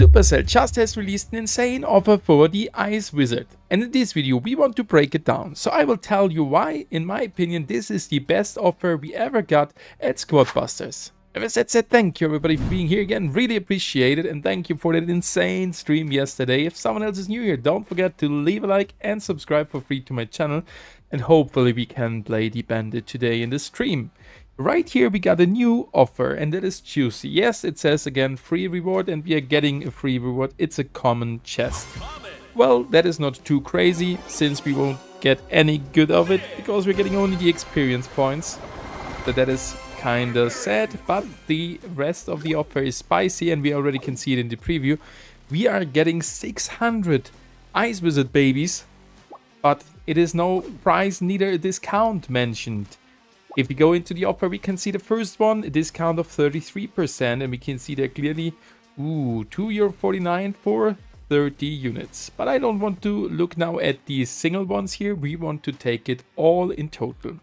Supercell just has released an insane offer for the Ice Wizard. And in this video we want to break it down. So I will tell you why, in my opinion, this is the best offer we ever got at Squadbusters. With that said, thank you everybody for being here again, really appreciate it, and thank you for that insane stream yesterday. If someone else is new here, don't forget to leave a like and subscribe for free to my channel, and hopefully we can play the bandit today in the stream. Right here we got a new offer and that is juicy. Yes, it says again free reward and we are getting a free reward. It's a common chest. Well, that is not too crazy since we won't get any good of it because we're getting only the experience points. So that is kinda sad, but the rest of the offer is spicy and we already can see it in the preview. We are getting 600 Ice Wizard babies, but it is no price, neither a discount mentioned. If we go into the offer, we can see the first one, a discount of 33%, and we can see there clearly, ooh, 2 euro 49 for 30 units. But I don't want to look now at the single ones here, we want to take it all in total.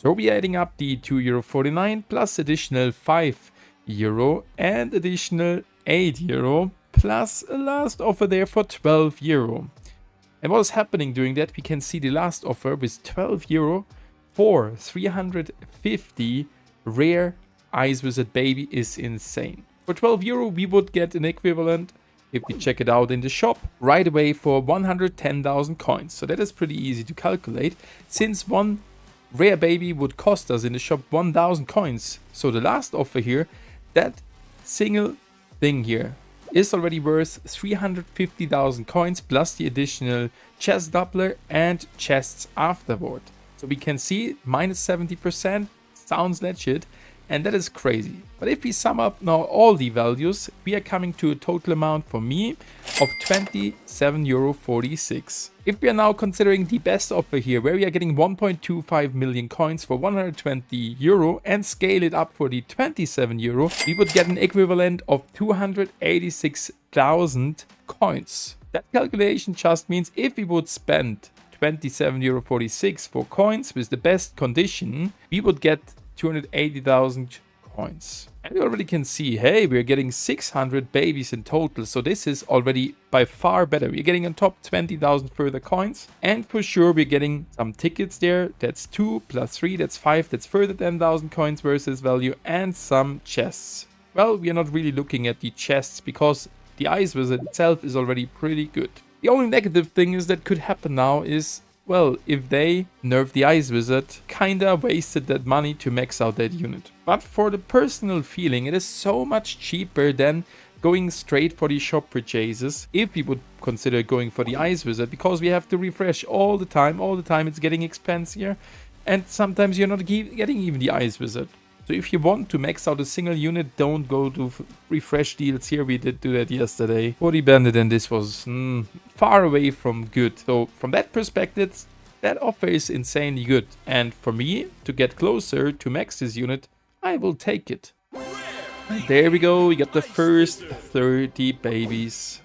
So we're adding up the 2 euro 49 plus additional 5 euro and additional 8 euro plus a last offer there for 12 euro. And what is happening during that, we can see the last offer with 12 euro for 350 rare Ice Wizard Baby is insane. For 12 euro we would get an equivalent, if we check it out in the shop, right away for 110,000 coins. So that is pretty easy to calculate, since one rare baby would cost us in the shop 1000 coins. So the last offer here, that single thing here is already worth 350,000 coins plus the additional chest doubler and chests afterward. So we can see minus 70% sounds legit and that is crazy. But if we sum up now all the values, we are coming to a total amount for me of 27 euro 46. If we are now considering the best offer here, where we are getting 1.25 million coins for 120 euro and scale it up for the 27 euro, we would get an equivalent of 286,000 coins. That calculation just means if we would spend 27 euro 46 for coins with the best condition, we would get 280,000 coins. And you already can see, hey, we're getting 600 babies in total. So this is already by far better. We're getting on top 20,000 further coins. And for sure, we're getting some tickets there. That's 2 plus 3, that's 5. That's further 10,000 coins versus value. And some chests. Well, we are not really looking at the chests because the Ice Wizard itself is already pretty good. The only negative thing is that could happen now is, well, if they nerf the Ice Wizard, kinda wasted that money to max out that unit. But for the personal feeling, it is so much cheaper than going straight for the shop purchases if we would consider going for the Ice Wizard because we have to refresh all the time, all the time it's getting expensive and sometimes you're not getting even the Ice Wizard. So if you want to max out a single unit, don't go to refresh deals here. We did do that yesterday. 40 Bandit and this was mm, far away from good. So from that perspective, that offer is insanely good. And for me, to get closer to max this unit, I will take it. there we go, we got the first 30 babies.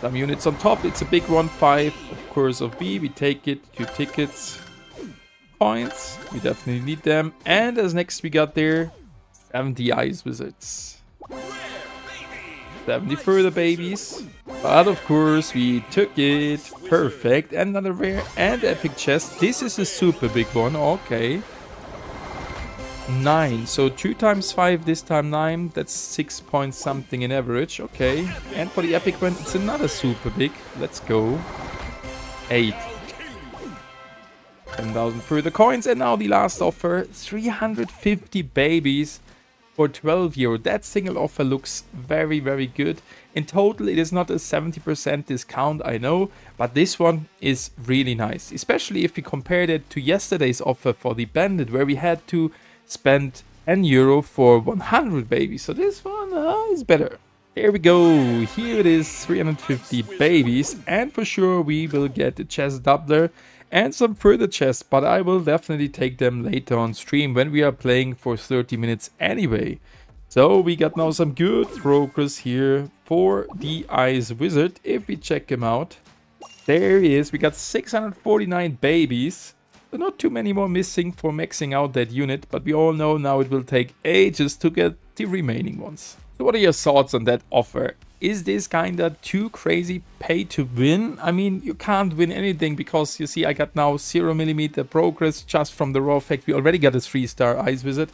Some units on top, it's a big one, 5 of course of B, we take it, 2 tickets points. We definitely need them. And as next we got there, 70 Ice Wizards. 70 further babies. But of course we took it. Perfect. Another rare and epic chest. This is a super big one. Okay. 9. So 2 times 5, this time 9. That's 6 points something in average. Okay. And for the epic one, it's another super big. Let's go. 8. 10,000 further coins. And now the last offer, 350 babies for 12 euro. That single offer looks very, very good. In total, it is not a 70% discount, I know, but this one is really nice. Especially if we compare it to yesterday's offer for the Bandit, where we had to spend 10 euro for 100 babies. So this one uh, is better. Here we go. Here it is, 350 babies. And for sure, we will get the chest doubler and some further chests, but I will definitely take them later on stream when we are playing for 30 minutes anyway. So we got now some good progress here for the Ice Wizard. If we check him out, there he is. We got 649 babies. So not too many more missing for maxing out that unit, but we all know now it will take ages to get the remaining ones. So what are your thoughts on that offer? Is this kinda too crazy pay to win? I mean, you can't win anything because you see I got now 0 millimeter progress just from the raw fact we already got a 3 star Ice Wizard.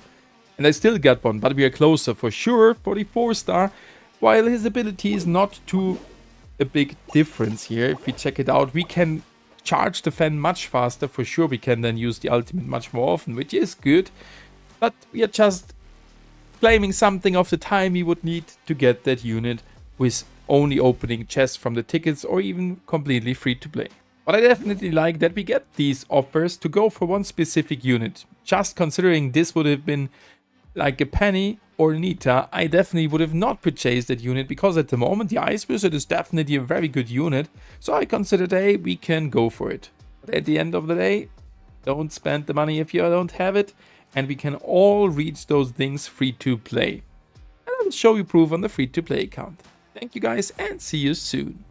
And I still got one, but we are closer for sure for the 4 star. While his ability is not too a big difference here. If we check it out, we can charge the fan much faster. For sure, we can then use the ultimate much more often, which is good. But we are just claiming something of the time we would need to get that unit with only opening chests from the tickets or even completely free to play. But I definitely like that we get these offers to go for one specific unit. Just considering this would have been like a penny or Nita, I definitely would have not purchased that unit because at the moment the Ice Wizard is definitely a very good unit. So I considered, hey, we can go for it. But at the end of the day, don't spend the money if you don't have it. And we can all reach those things free to play. And I'll show you proof on the free to play account. Thank you guys and see you soon.